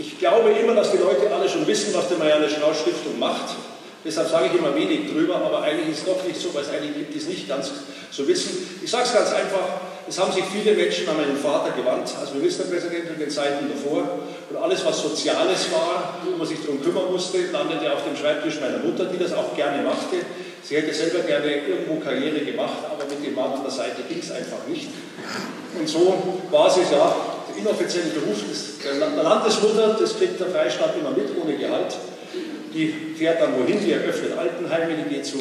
Ich glaube immer, dass die Leute alle schon wissen, was die Marianne Strauß Stiftung macht. Deshalb sage ich immer wenig drüber, aber eigentlich ist es doch nicht so, weil es einige gibt, die es nicht ganz so wissen. Ich sage es ganz einfach, es haben sich viele Menschen an meinen Vater gewandt, als Ministerpräsident in den Zeiten davor. Und alles, was Soziales war, wo man sich darum kümmern musste, landete auf dem Schreibtisch meiner Mutter, die das auch gerne machte. Sie hätte selber gerne irgendwo Karriere gemacht, aber mit dem Mann an der Seite ging es einfach nicht. Und so war sie ja der inoffizielle Beruf des, der Landesmutter, das kriegt der Freistaat immer mit, ohne Gehalt. Die fährt dann wohin, die eröffnet Altenheime, die geht zu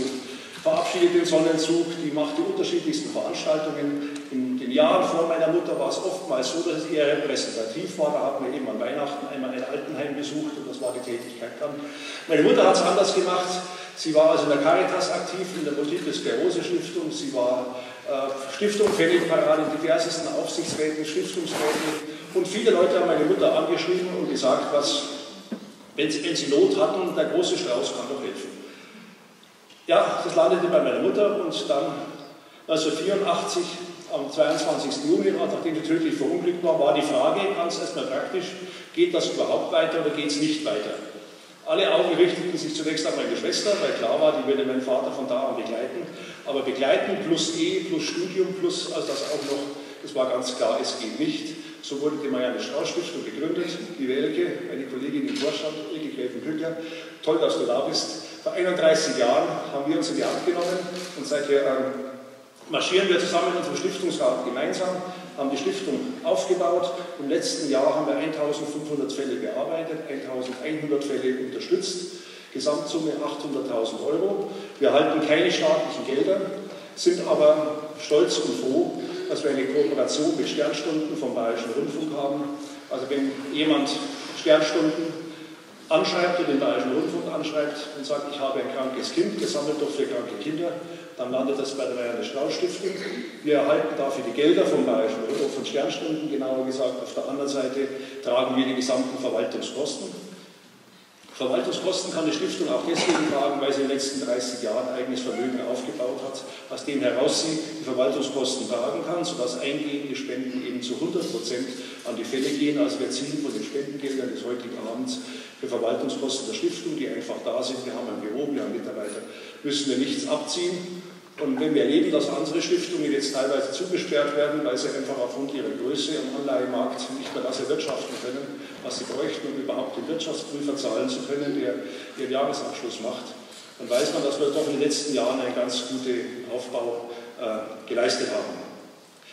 verabschiedet den Sonnenzug, die macht die unterschiedlichsten Veranstaltungen. In den Jahren vor meiner Mutter war es oftmals so, dass es eher repräsentativ war. Da hatten wir eben an Weihnachten einmal ein Altenheim besucht und das war die Tätigkeit dann. Meine Mutter hat es anders gemacht. Sie war also in der Caritas aktiv, in der Multiple Sklerose Stiftung. Sie war Stiftung Pfennigparade in diversesten Aufsichtsräten, Stiftungsräten. Und viele Leute haben meine Mutter angeschrieben und gesagt, was, wenn sie, wenn sie Not hatten, der große Strauß kann doch helfen. Ja, das landete bei meiner Mutter und dann 1984 am 22. Juni, nachdem sie tödlich verunglückt war, war die Frage ganz erstmal praktisch, geht das überhaupt weiter oder geht es nicht weiter? Alle Augen richteten sich zunächst auf meine Schwester, weil klar war, die würde meinen Vater von da an begleiten. Aber begleiten plus Ehe plus Studium plus also das auch noch, das war ganz klar, es geht nicht. So wurde die Marianne Strauß Stiftung gegründet. Liebe Elke, eine Kollegin im Vorstand, Elke Gräfen Glückler, toll, dass du da bist. Vor 31 Jahren haben wir uns in die Hand genommen und seither ähm, marschieren wir zusammen in unserem Stiftungsrat gemeinsam, haben die Stiftung aufgebaut. Im letzten Jahr haben wir 1500 Fälle bearbeitet, 1100 Fälle unterstützt, Gesamtsumme 800.000 Euro. Wir erhalten keine staatlichen Gelder, sind aber stolz und froh, dass wir eine Kooperation mit Sternstunden vom Bayerischen Rundfunk haben. Also wenn jemand Sternstunden anschreibt oder den Bayerischen Rundfunk anschreibt und sagt, ich habe ein krankes Kind, gesammelt doch für kranke Kinder, dann landet das bei der Marianne Strauß Stiftung. Wir erhalten dafür die Gelder vom Bayerischen Rundfunk, von Sternstunden genauer gesagt. Auf der anderen Seite tragen wir die gesamten Verwaltungskosten. Verwaltungskosten kann die Stiftung auch deswegen tragen, weil sie in den letzten 30 Jahren eigenes Vermögen aufgebaut hat, aus dem heraus sie die Verwaltungskosten tragen kann, sodass eingehende Spenden eben zu 100 Prozent an die Fälle gehen. Also wir ziehen von den Spendengeldern des heutigen Abends für Verwaltungskosten der Stiftung, die einfach da sind. Wir haben ein Büro, wir haben Mitarbeiter, müssen wir nichts abziehen. Und wenn wir erleben, dass andere Stiftungen jetzt teilweise zugesperrt werden, weil sie einfach aufgrund ihrer Größe am Anleihemarkt nicht mehr das erwirtschaften können, was sie bräuchten, um überhaupt den Wirtschaftsprüfer zahlen zu können, der ihren Jahresabschluss macht, dann weiß man, dass wir doch in den letzten Jahren einen ganz guten Aufbau äh, geleistet haben.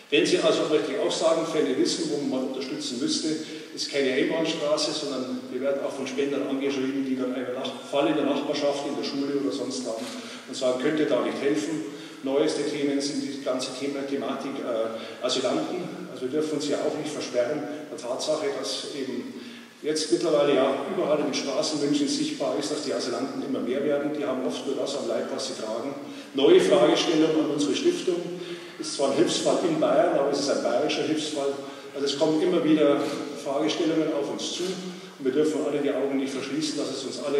Wenn Sie also möchte ich auch sagen, Fälle wissen, wo man unterstützen müsste, ist keine Einbahnstraße, sondern wir werden auch von Spendern angeschrieben, die dann einen Fall in der Nachbarschaft, in der Schule oder sonst haben und sagen, könnt ihr da nicht helfen? Neueste Themen sind die ganze Thema, Thematik äh, Asylanten. Also wir dürfen uns ja auch nicht versperren der Tatsache, dass eben jetzt mittlerweile ja überall in den Straßen München sichtbar ist, dass die Asylanten immer mehr werden. Die haben oft nur das am Leib, was sie tragen. Neue Fragestellung an unsere Stiftung. Ist zwar ein Hilfsfall in Bayern, aber es ist ein bayerischer Hilfsfall. Also es kommen immer wieder Fragestellungen auf uns zu und wir dürfen alle die Augen nicht verschließen, dass es uns alle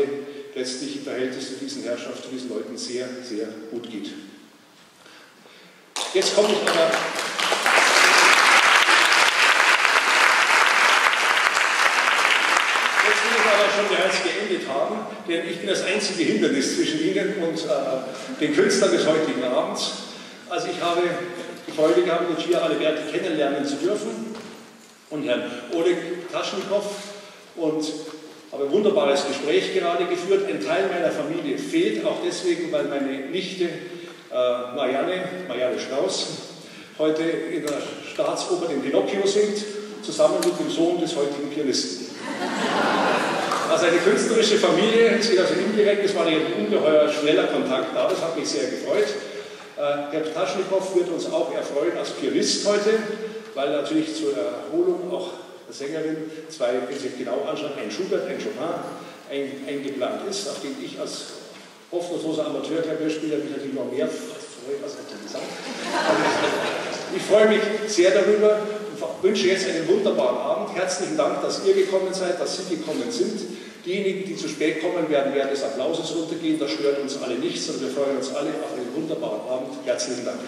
letztlich im Verhältnis zu diesen Herrschaften, zu diesen Leuten sehr, sehr gut geht. Jetzt komme ich aber Jetzt will ich aber schon bereits geendet haben, denn ich bin das einzige Hindernis zwischen Ihnen und äh, den Künstlern des heutigen Abends. Also ich habe die Freude gehabt, Lucia Aliberti kennenlernen zu dürfen und Herrn Oleg Taschnikow und habe ein wunderbares Gespräch gerade geführt. Ein Teil meiner Familie fehlt, auch deswegen, weil meine Nichte Marianne, Marianne Strauß, heute in der Staatsoper den Pinocchio singt, zusammen mit dem Sohn des heutigen Pianisten. Also eine künstlerische Familie, es geht also indirekt, es war ein ungeheuer schneller Kontakt da, das hat mich sehr gefreut. Äh, Herr Taschnikow wird uns auch erfreuen als Pianist heute, weil natürlich zur Erholung auch der Sängerin zwei, wenn Sie genau anschauen, ein Schubert, ein Chopin ein, eingeplant ist, auf den ich als hoffnungsloser Amateurklavierspieler mich natürlich noch mehr freue als auf den Gesang. Ich freue mich sehr darüber und wünsche jetzt einen wunderbaren Abend. Herzlichen Dank, dass ihr gekommen seid, dass Sie gekommen sind. Diejenigen, die zu spät kommen werden, werden des Applauses runtergehen. Das stört uns alle nicht, sondern wir freuen uns alle auf einen wunderbaren Abend. Herzlichen Dank.